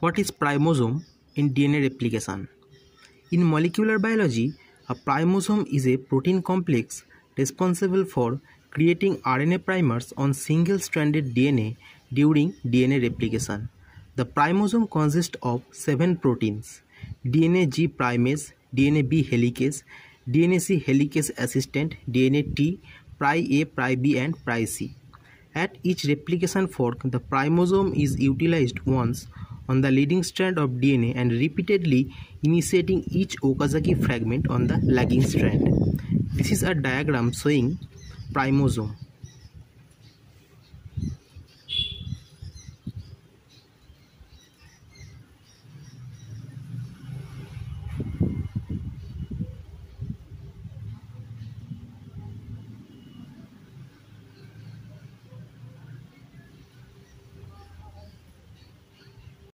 What is primosome in DNA replication? In molecular biology, a primosome is a protein complex responsible for creating RNA primers on single-stranded DNA during DNA replication. The primosome consists of seven proteins DNA G primase, DNA B helicase, DNA C helicase assistant, DNA T, pri A, pri B, and pri C. At each replication fork, the primosome is utilized once on the leading strand of DNA and repeatedly initiating each Okazaki fragment on the lagging strand. This is a diagram showing primosome.